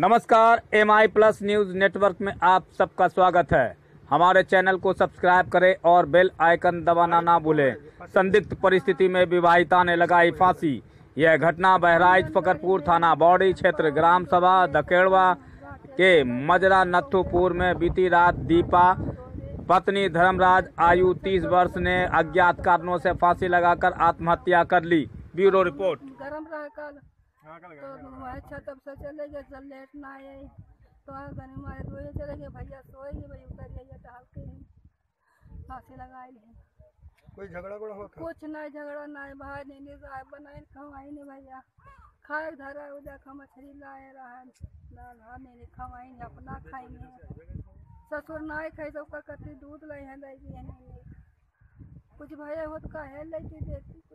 नमस्कार M I plus news network में आप सबका स्वागत है। हमारे चैनल को सब्सक्राइब करें और बेल आइकन दबाना ना भूलें। संदिग्ध परिस्थिति में विवाहिता ने लगाई फांसी। यह घटना बहराइच फकरपुर थाना बौड़ी क्षेत्र ग्राम सभा दकेड़वा के मजरा नथुपुर में बीती रात दीपा पत्नी धर्मराज आयु 30 वर्ष ने अज्ञात कारणों से फांसी लगाकर आत्महत्या कर ली। Bureau report. गरम रहा कल। तो से चले गए चल तो वहाँ गने मारे तो ये चले गए भैया सोएँगे भाई उतर जाइए टहल के फांसी लगाए ले कोई झगड़ा वगड़ा हुआ? कुछ नहीं झगड़ा नहीं बाहर नहीं नहीं राय बनाए खवाई नहीं भैया। खाए धरा उधर खा मछली लाए रहा ना ना नहीं खवाई नहीं अपना खाएँगे ससुर नहीं खाई तो कती दूध लाई है कुछ भय हो तो कहे लेती देती।